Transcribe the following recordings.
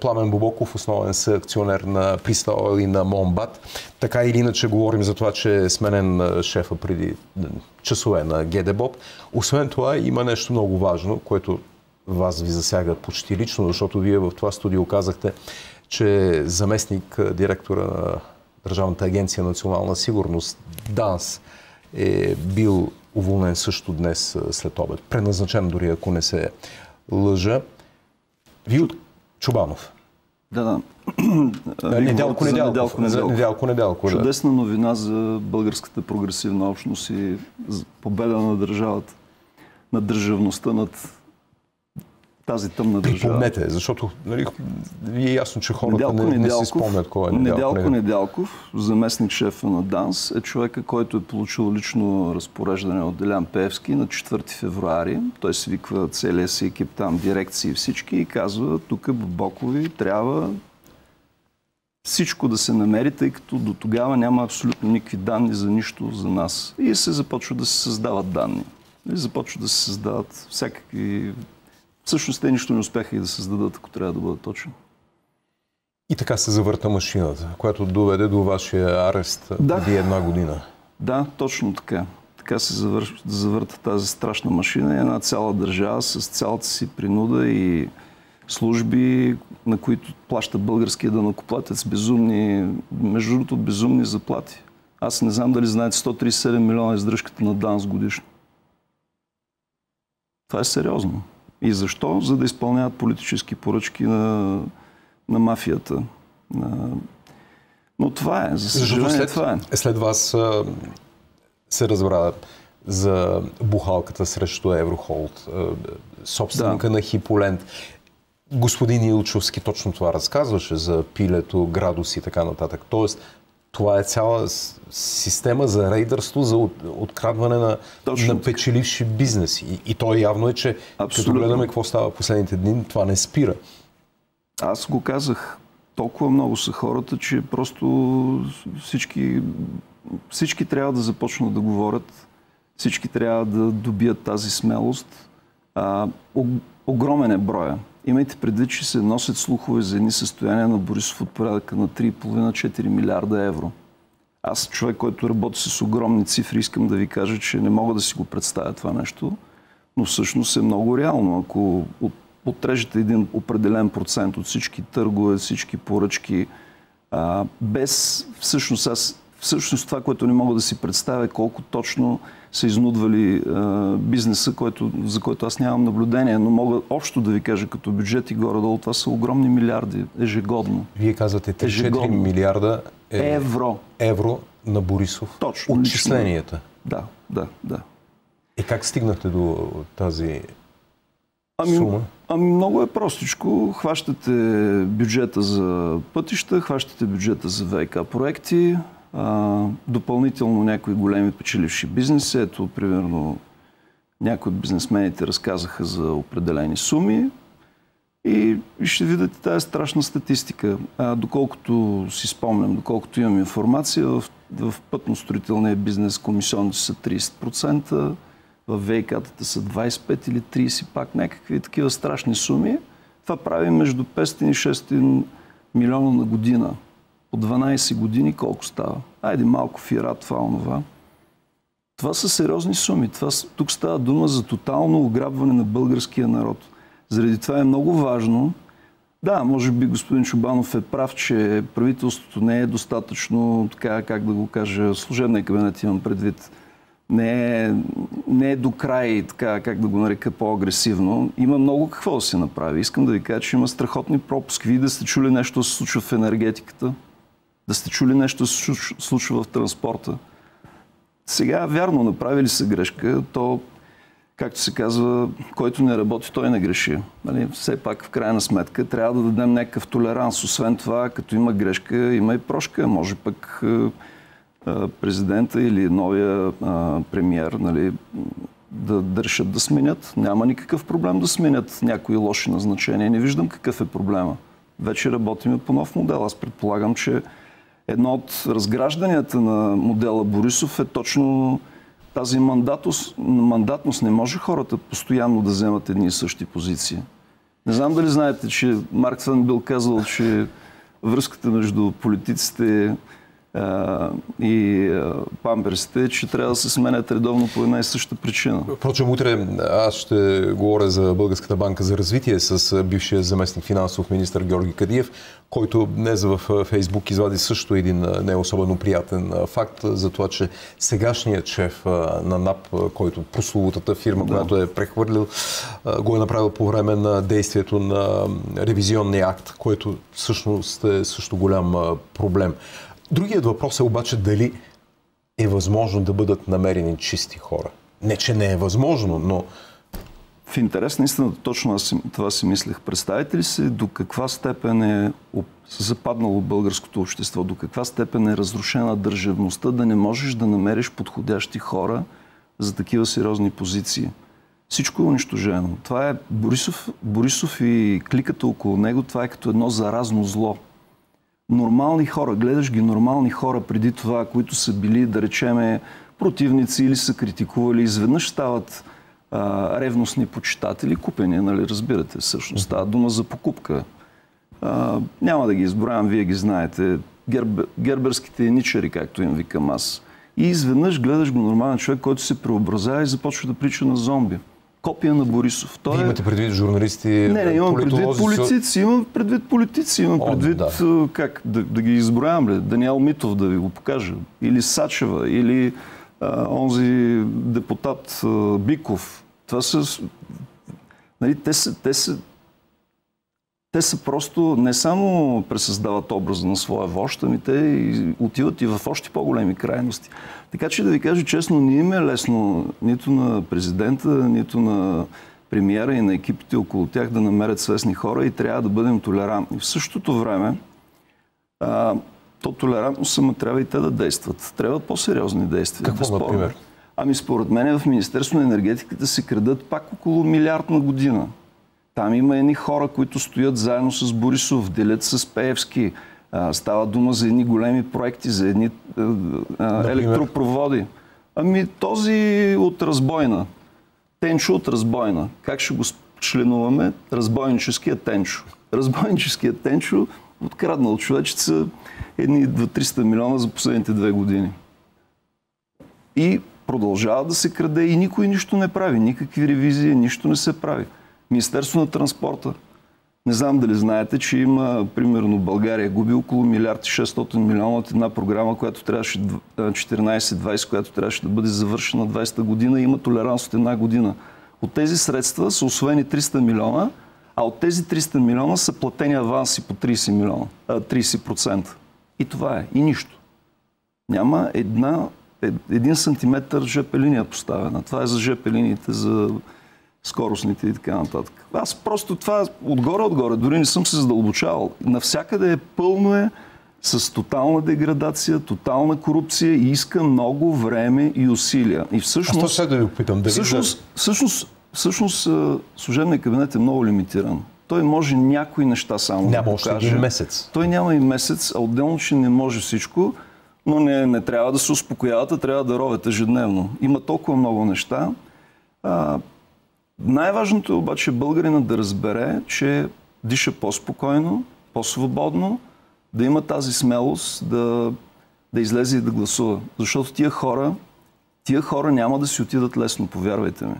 Пламен Бобоков, основен съакционер на Пристал и на Момбат. Така или иначе говорим за това, че е сменен шефа преди часове на ГДБОП. Освен това има нещо много важно, което вас ви засяга почти лично, защото вие в това студио казахте, че заместник директора на Държавната агенция национална сигурност, ДАНС, е бил уволнен също днес след обед. Преназначен дори, ако не се лъжа. Ви от Чубанов. Да, да. Недялко, недялко. Недялко, недялко. Чудесна новина за българската прогресивна общност и победа на държавата, на държавността над тази тъмна държава. Припомнете, защото нали, е ясно, че хората Недялко, не, не си спомнят кой е Недялко. Недялко Недялков, заместник шефа на ДАНС, е човека, който е получил лично разпореждане от Делян Певски на 4 февруари. Той свиква целия си екип там, дирекции и всички и казва, тук Бокови трябва всичко да се намери, тъй като до тогава няма абсолютно никакви данни за нищо за нас. И се започва да се създават данни. И започва да се създават всякакви Всъщност те нищо не успяха и да създадат, ако трябва да бъдат точно. И така се завърта машината, която доведе до вашия арест да. преди една година. Да, точно така. Така се завър... завърта тази страшна машина. Една цяла държава с цялата си принуда и служби, на които плаща българския данокоплатец безумни, между другото безумни заплати. Аз не знам дали знаете 137 милиона издръжката на ДАНС годишно. Това е сериозно. И защо? За да изпълняват политически поръчки на, на мафията. Но това е, за съжаление след, това е. След вас се разбра за бухалката срещу Еврохолд, собственика да. на Хиполент. Господин Илчовски точно това разказваше за пилето, градус и така нататък. Тоест, това е цяла система за рейдърство, за открадване на, на печеливши бизнес. И, и то явно е, че Абсолютно. като гледаме какво става последните дни, това не спира. Аз го казах. Толкова много са хората, че просто всички, всички трябва да започнат да говорят. Всички трябва да добият тази смелост. А, огромен е броя. Имайте предвид, че се носят слухове за едни състояния на Борисов от порядъка на 3,5-4 милиарда евро. Аз, човек, който работи с огромни цифри, искам да ви кажа, че не мога да си го представя това нещо, но всъщност е много реално. Ако отрежете един определен процент от всички търгове, всички поръчки, а, без всъщност аз всъщност това, което не мога да си представя, е колко точно са изнудвали а, бизнеса, който, за който аз нямам наблюдение, но мога общо да ви кажа като бюджет и горе-долу, това са огромни милиарди ежегодно. Вие казвате 3-4 милиарда е, евро. евро на Борисов. Точно. Отчисленията. Да, да, да. И как стигнахте до тази ами, сума? Ами много е простичко. Хващате бюджета за пътища, хващате бюджета за ВК проекти, а, допълнително някои големи печеливши бизнеси. Ето, примерно, някои от бизнесмените разказаха за определени суми и ще видите тази страшна статистика. А, доколкото си спомням, доколкото имам информация, в, в пътно-строителния бизнес комисионните са 30%, в ВИК-тата са 25 или 30, пак някакви такива страшни суми. Това прави между 500 и 600 милиона на година по 12 години колко става? Айде малко фира, това, онова. Това са сериозни суми. Това, тук става дума за тотално ограбване на българския народ. Заради това е много важно. Да, може би господин Чубанов е прав, че правителството не е достатъчно, така как да го кажа, служебния кабинет имам предвид, не е, не е до край, така как да го нарека по-агресивно. Има много какво да се направи. Искам да ви кажа, че има страхотни пропуски. Вие да сте чули нещо да се случва в енергетиката да сте чули нещо се случва в транспорта. Сега, вярно, направили се грешка, то, както се казва, който не работи, той не греши. Нали? Все пак, в крайна сметка, трябва да дадем някакъв толеранс. Освен това, като има грешка, има и прошка. Може пък президента или новия премьер нали, да, да решат да сменят. Няма никакъв проблем да сменят някои лоши назначения. Не виждам какъв е проблема. Вече работиме по нов модел. Аз предполагам, че едно от разгражданията на модела Борисов е точно тази мандатност. Мандатност не може хората постоянно да вземат едни и същи позиции. Не знам дали знаете, че Марк Твен бил казал, че връзката между политиците а, и памперсите, че трябва да се сменят редовно по една и съща причина. Впрочем, утре аз ще говоря за Българската банка за развитие с бившия заместник финансов министр Георги Кадиев, който днес в Фейсбук извади също един не особено приятен факт за това, че сегашният шеф на НАП, който прословутата фирма, да. която е прехвърлил, го е направил по време на действието на ревизионния акт, което всъщност е също голям проблем. Другият въпрос е обаче дали е възможно да бъдат намерени чисти хора. Не, че не е възможно, но... В интерес на истината, точно аз това си мислех. Представете ли се до каква степен е западнало българското общество, до каква степен е разрушена държавността, да не можеш да намериш подходящи хора за такива сериозни позиции. Всичко е унищожено. Това е Борисов, Борисов и кликата около него, това е като едно заразно зло нормални хора, гледаш ги нормални хора преди това, които са били, да речеме, противници или са критикували, изведнъж стават а, ревностни почитатели, купени, нали, разбирате, всъщност става дума за покупка. А, няма да ги изброявам, вие ги знаете. Герб, герберските ничери, както им викам аз. И изведнъж гледаш го нормален човек, който се преобразява и започва да прича на зомби копия на Борисов. Той Вие е- имате предвид журналисти, Не, не, имам предвид политици, имам предвид политици, имам предвид да. как, да, да ги изброявам ли, Даниел Митов да ви го покажа, или Сачева, или а, онзи депутат а, Биков. Това са, нали, те са, те са, те са просто не само пресъздават образа на своя вожд, ами те отиват и в още по-големи крайности. Така че да ви кажа честно, не им е лесно нито на президента, нито на премиера и на екипите около тях да намерят свестни хора и трябва да бъдем толерантни. В същото време, а, то толерантно само трябва и те да действат. Трябва по-сериозни действия. Какво, безспорно. например? Ами според мен в Министерство на енергетиката се крадат пак около милиард на година. Там има едни хора, които стоят заедно с Борисов, делят с Пеевски. Става дума за едни големи проекти, за едни а, а, електропроводи. Ами този от разбойна. Тенчо от разбойна. Как ще го членуваме? Разбойническия Тенчо. Разбойническият Тенчо откраднал човечеца едни 300 милиона за последните две години. И продължава да се краде и никой нищо не прави. Никакви ревизии, нищо не се прави. Министерство на транспорта. Не знам дали знаете, че има, примерно, България губи около милиард и 600 милиона от една програма, която трябваше 14-20, която трябваше да бъде завършена 20-та година и има толеранс от една година. От тези средства са освоени 300 милиона, а от тези 300 милиона са платени аванси по 30 милиона, 30%. И това е. И нищо. Няма една, един сантиметър ЖП линия поставена. Това е за ЖП линиите за скоростните и така нататък. Аз просто това отгоре-отгоре, дори не съм се задълбочавал. Навсякъде е пълно е с тотална деградация, тотална корупция и иска много време и усилия. И всъщност... Аз да ви опитам. Дали всъщност, всъщност, всъщност, служебният кабинет е много лимитиран. Той може някои неща само няма да покаже. един месец. Той няма и месец, а отделно, че не може всичко, но не, не трябва да се успокоявате, трябва да ровете ежедневно. Има толкова много неща. А, най-важното е обаче българина да разбере, че диша по-спокойно, по-свободно, да има тази смелост да, да излезе и да гласува. Защото тия хора, тия хора няма да си отидат лесно, повярвайте ми.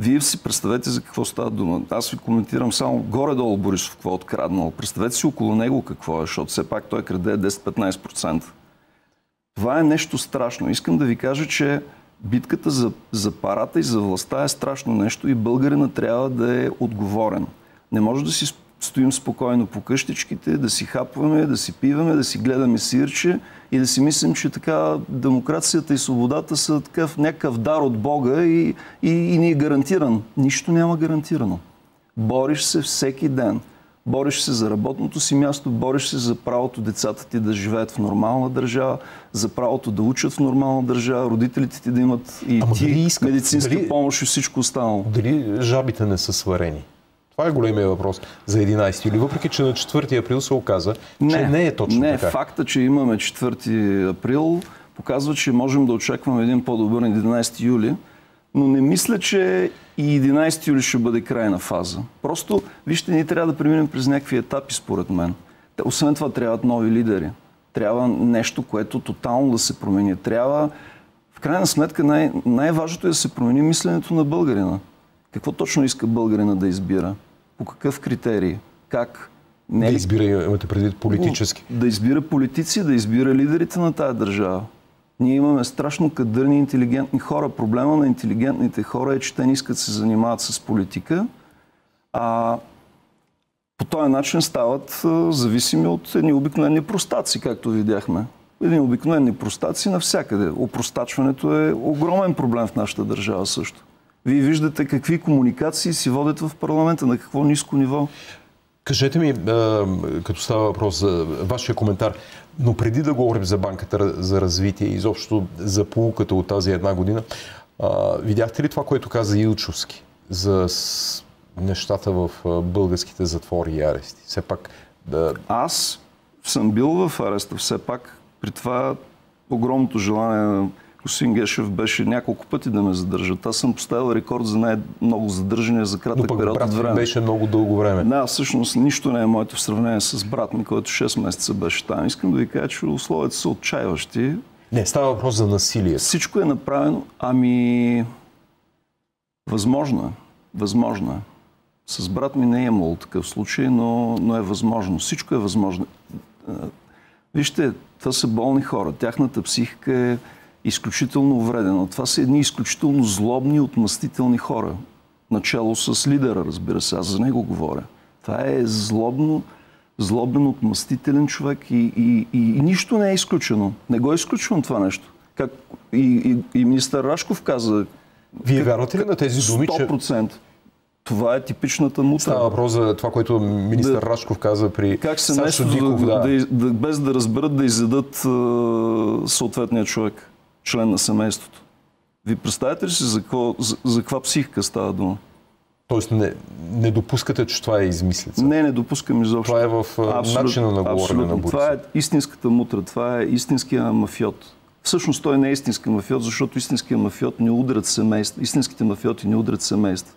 Вие си представете за какво става дума. Аз ви коментирам само горе-долу Борисов какво е откраднал. Представете си около него какво е, защото все пак той краде 10-15%. Това е нещо страшно. Искам да ви кажа, че битката за, за парата и за властта е страшно нещо и българина трябва да е отговорен. Не може да си стоим спокойно по къщичките, да си хапваме, да си пиваме, да си гледаме сирче и да си мислим, че така демокрацията и свободата са такъв някакъв дар от Бога и, и, и ни е гарантиран. Нищо няма гарантирано. Бориш се всеки ден. Бориш се за работното си място, бориш се за правото децата ти да живеят в нормална държава, за правото да учат в нормална държава, родителите ти да имат и Ама ти искат, медицинска дали, помощ и всичко останало. Дали жабите не са сварени? Това е големия въпрос за 11 юли, въпреки че на 4 април се оказа, не, че не е точно не, така. Не, факта, че имаме 4 април показва, че можем да очакваме един по-добър на 11 юли, но не мисля, че и 11 юли ще бъде крайна фаза. Просто, вижте, ние трябва да преминем през някакви етапи, според мен. Освен това, трябват нови лидери. Трябва нещо, което тотално да се промени. Трябва, в крайна сметка, най- най-важното е да се промени мисленето на българина. Какво точно иска българина да избира? По какъв критерий? Как? Не да избира, имате предвид политически. Да избира политици, да избира лидерите на тая държава. Ние имаме страшно кадърни, интелигентни хора. Проблема на интелигентните хора е, че те не искат да се занимават с политика, а по този начин стават зависими от едни обикновени простаци, както видяхме. Едни обикновени простаци навсякъде. Опростачването е огромен проблем в нашата държава също. Вие виждате какви комуникации си водят в парламента, на какво ниско ниво. Кажете ми, като става въпрос за вашия коментар, но преди да говорим за банката за развитие и изобщо за полуката от тази една година, видяхте ли това, което каза Илчовски за нещата в българските затвори и арести? Все пак да... Аз съм бил в ареста, все пак при това огромното желание на господин Гешев беше няколко пъти да ме задържат. Аз съм поставил рекорд за най-много задържания за кратък Но период от време. беше много дълго време. Да, всъщност нищо не е моето в сравнение с брат ми, който 6 месеца беше там. Искам да ви кажа, че условията са отчаиващи. Не, става въпрос за насилие. Всичко е направено, ами... Възможно е. Възможно е. С брат ми не е имало такъв случай, но, но е възможно. Всичко е възможно. Вижте, това са болни хора. Тяхната психика е изключително увредено. Това са едни изключително злобни, отмъстителни хора. Начало с лидера, разбира се, аз за него говоря. Това е злобно, злобен, отмъстителен човек и, и, и, и нищо не е изключено. Не го е изключено това нещо. Как и, и, и министър Рашков каза... Вие вярвате ли на тези думи, 100%. Че... Това е типичната мутра. Става въпрос за това, което министър да, Рашков каза при Как се нещо, Диков, да, да, да, без да разберат да изядат съответния човек член на семейството. Ви представяте ли си за, какво, за, за каква психика става дума? Тоест не, не допускате, че това е измислица? Не, не допускам изобщо. Това е в абсолютно, начина на говорене на Борисов. Това е истинската мутра, това е истинския мафиот. Всъщност той не е истински мафиот, защото истинския мафиот не удрят семейства. Истинските мафиоти не удрят семейства.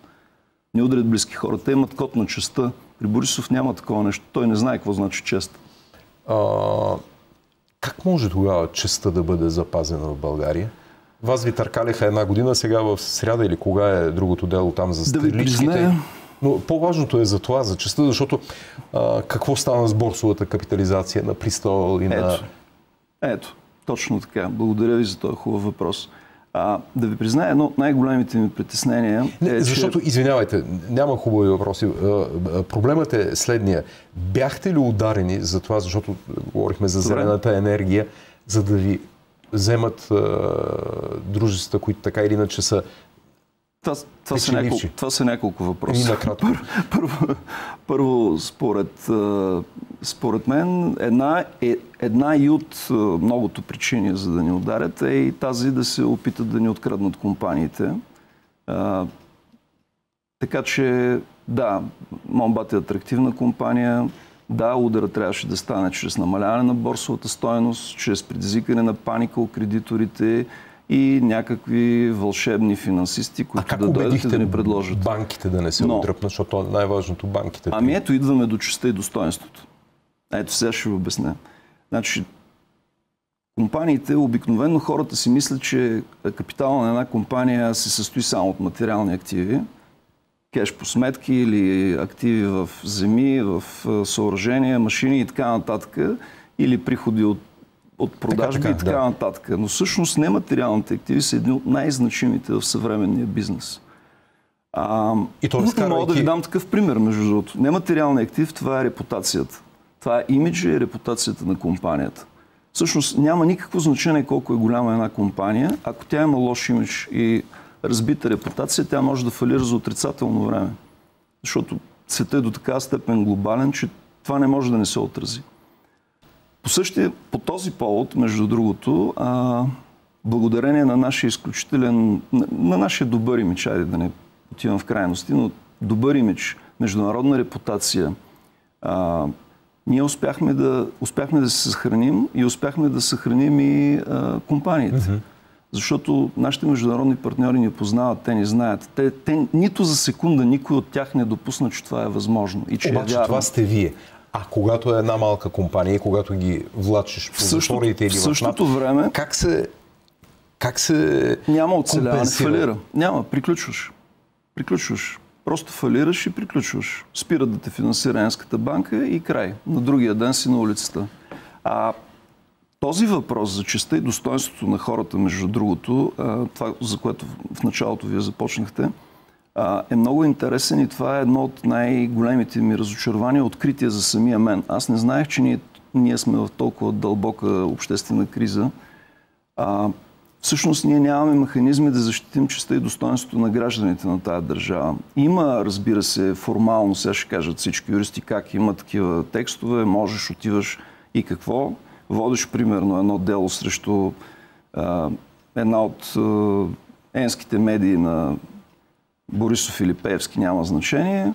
Не удрят близки хора. Те имат код на честа. При Борисов няма такова нещо. Той не знае какво значи чест. А, как може тогава честа да бъде запазена в България? Вас ви търкалиха една година, сега в сряда или кога е другото дело там за стреличките? Да Но по-важното е за това, за честа, защото а, какво стана с борсовата капитализация на Пристол и ето, на... Ето, точно така. Благодаря ви за този хубав въпрос. А, да ви призная, едно от най-големите ми притеснения Не, е, Защото, че... извинявайте, няма хубави въпроси. Проблемът е следния. Бяхте ли ударени за това, защото говорихме за зелената енергия, за да ви вземат дружествата, които така или иначе са това, това, са няколко, това са няколко въпроса. Накратко. Първо, първо според, според мен, една, е, една и от многото причини за да ни ударят е и тази да се опитат да ни откраднат компаниите. А, така че, да, Момбат е атрактивна компания. Да, удара трябваше да стане чрез намаляване на борсовата стоеност, чрез предизвикане на паника у кредиторите и някакви вълшебни финансисти, които да дойдат и да ни предложат. банките да не се Но... отдръпнат, защото най-важното банките... Ами ето идваме до честа и достоинството. Ето сега ще ви обясня. Значи, компаниите, обикновено хората си мислят, че капитала на една компания се състои само от материални активи, кеш по сметки или активи в земи, в съоръжения, машини и така нататък, или приходи от от продажби така, така, и така да. нататък. Но всъщност нематериалните активи са едни от най-значимите в съвременния бизнес. А, и то скарвайки... Мога да ви дам такъв пример, между другото. Нематериалният актив, това е репутацията. Това е имиджа и репутацията на компанията. Всъщност няма никакво значение колко е голяма една компания. Ако тя има лош имидж и разбита репутация, тя може да фалира за отрицателно време. Защото светът е до такава степен глобален, че това не може да не се отрази. По същия, по този повод, между другото, а, благодарение на нашия изключителен, на, на нашия добър имидж, айде да не отивам в крайности, но добър имидж, международна репутация, а, ние успяхме да, успяхме да се съхраним и успяхме да съхраним и а, компаниите. Mm-hmm. Защото нашите международни партньори ни познават, те ни знаят. Те, те нито за секунда никой от тях не допусна, че това е възможно. И че е Обаче е вярно. това сте вие. А когато е една малка компания когато ги влачиш по затворите или в същото време, как се, как се Няма оцеляване, фалира. Няма, приключваш. Приключваш. Просто фалираш и приключваш. Спират да те финансира Енската банка и край. На другия ден си на улицата. А този въпрос за честа и достоинството на хората, между другото, това, за което в началото вие започнахте, е много интересен и това е едно от най-големите ми разочарования, открития за самия мен. Аз не знаех, че ние, ние сме в толкова дълбока обществена криза. А, всъщност ние нямаме механизми да защитим честа и достоинството на гражданите на тази държава. Има, разбира се, формално, сега ще кажат всички юристи как има такива текстове, можеш, отиваш и какво. Водиш, примерно, едно дело срещу а, една от а, енските медии на Борисов или Пеевски, няма значение.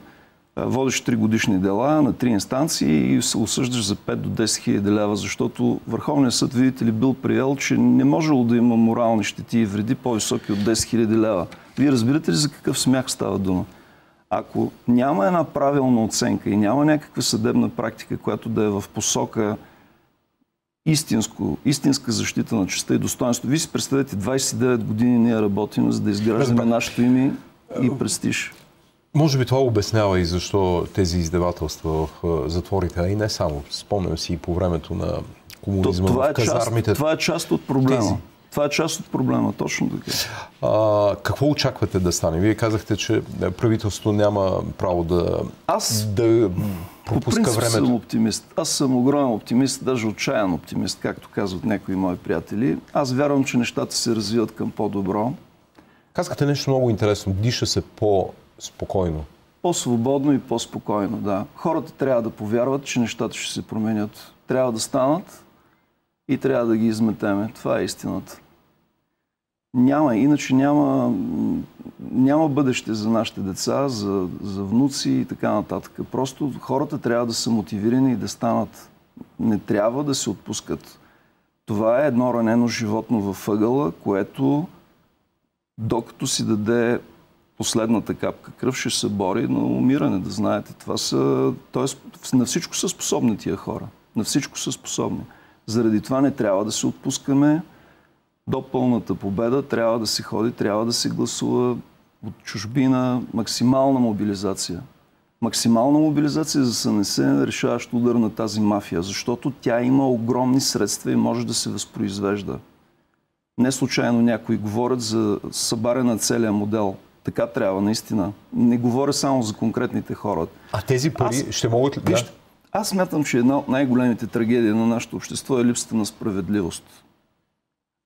Водиш три годишни дела на три инстанции и се осъждаш за 5 до 10 хиляди лева, защото Върховният съд, видите ли, бил приел, че не можело да има морални щети и вреди по-високи от 10 хиляди лева. Вие разбирате ли за какъв смях става дума? Ако няма една правилна оценка и няма някаква съдебна практика, която да е в посока истинско, истинска защита на честа и достоинство. Вие си представете, 29 години ние работим, за да изграждаме нашето име и престиж. Може би това обяснява и защо тези издевателства в затворите, а и не само. Спомням си и по времето на комунизма това в казармите. Е част, това е част от проблема. Тези. Това е част от проблема, точно така. А, какво очаквате да стане? Вие казахте, че правителството няма право да, Аз, да пропуска по времето. съм оптимист. Аз съм огромен оптимист, даже отчаян оптимист, както казват някои мои приятели. Аз вярвам, че нещата се развиват към по-добро. Казахте нещо много интересно. Диша се по-спокойно. По-свободно и по-спокойно, да. Хората трябва да повярват, че нещата ще се променят. Трябва да станат и трябва да ги изметеме. Това е истината. Няма, иначе няма, няма бъдеще за нашите деца, за, за внуци и така нататък. Просто хората трябва да са мотивирани и да станат. Не трябва да се отпускат. Това е едно ранено животно във ъгъла, което докато си даде последната капка кръв, ще се бори на умиране, да знаете. Това са... Тоест, на всичко са способни тия хора. На всичко са способни. Заради това не трябва да се отпускаме до пълната победа. Трябва да се ходи, трябва да се гласува от чужбина. Максимална мобилизация. Максимална мобилизация, за да се решаващ удар на тази мафия, защото тя има огромни средства и може да се възпроизвежда. Не случайно някои говорят за събаряне на целия модел. Така трябва, наистина. Не говоря само за конкретните хора. А тези пари аз, ще могат ли? Да? Аз смятам, че една от най-големите трагедии на нашето общество е липсата на справедливост.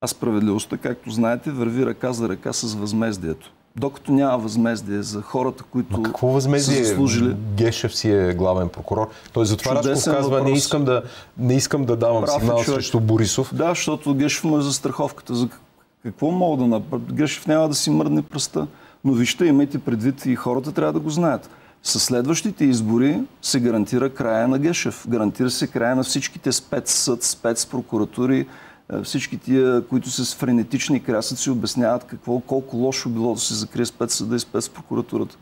А справедливостта, както знаете, върви ръка за ръка с възмездието. Докато няма възмездие за хората, които Ма какво възмездие? са заслужили... Гешев си е главен прокурор. Той затова Рашков казва, не искам, да, не искам да давам Прав сигнал човек. срещу Борисов. Да, защото Гешев му е за страховката. За какво мога да направя? Гешев няма да си мърдне пръста. Но вижте, имайте предвид и хората трябва да го знаят. Със следващите избори се гарантира края на Гешев. Гарантира се края на всичките спецсъд, спецпрокуратури, е, всички тия, които с френетични крясъци обясняват какво, колко лошо било да се закрие спецсъда и спецпрокуратурата.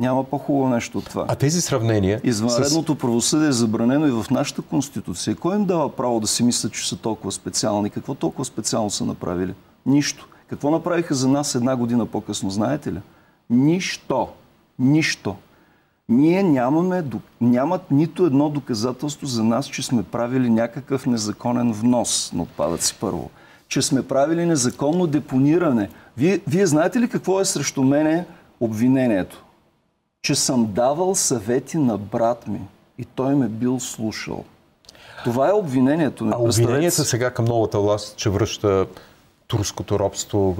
Няма по-хубаво нещо от това. А тези сравнения... Извънредното с... правосъдие е забранено и в нашата конституция. Кой им дава право да си мислят, че са толкова специални? Какво толкова специално са направили? Нищо. Какво направиха за нас една година по-късно, знаете ли? Нищо. Нищо. Ние нямаме, нямат нито едно доказателство за нас, че сме правили някакъв незаконен внос на отпадъци първо. Че сме правили незаконно депониране. Вие, вие знаете ли какво е срещу мене обвинението? Че съм давал съвети на брат ми и той ме бил слушал. Това е обвинението. Не а обвинението сега към новата власт, че връща турското робство,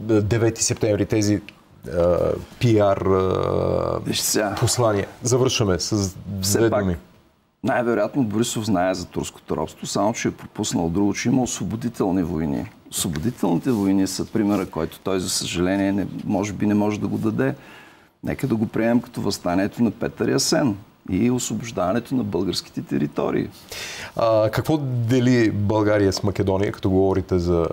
9 септември, тези пиар послания. Завършваме с две думи. Най-вероятно Борисов знае за турското робство, само че е пропуснал друго, че има освободителни войни. Освободителните войни са примера, който той, за съжаление, не, може би не може да го даде. Нека да го приемем като възстанието на Петър Ясен и освобождаването на българските територии. А, какво дели България с Македония, като говорите за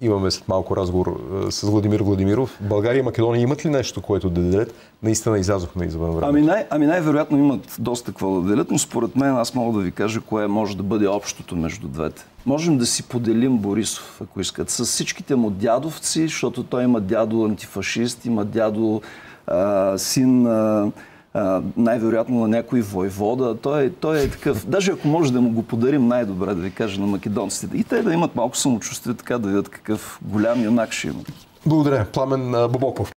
имаме след малко разговор с Владимир Владимиров. България и Македония имат ли нещо, което да делят? Наистина излязохме извън време. Ами, най- ами най-вероятно имат доста какво да делят, но според мен аз мога да ви кажа кое може да бъде общото между двете. Можем да си поделим Борисов, ако искат, с всичките му дядовци, защото той има дядо антифашист, има дядо а, син а, най-вероятно на някой войвода. Той, той е такъв. Даже ако може да му го подарим най-добре, да ви кажа на македонците. И те да имат малко самочувствие, така да видят какъв голям юнак ще имат. Благодаря. Пламен Бобоков.